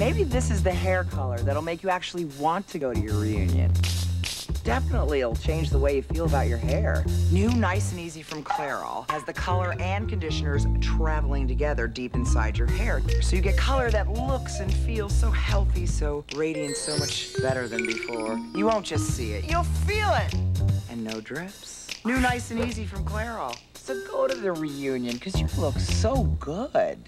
Maybe this is the hair color that'll make you actually want to go to your reunion. Definitely it'll change the way you feel about your hair. New Nice'N Easy from Clairol has the color and conditioners traveling together deep inside your hair. So you get color that looks and feels so healthy, so radiant, so much better than before. You won't just see it, you'll feel it. And no drips. New Nice and Easy from Clairol. So go to the reunion, because you look so good.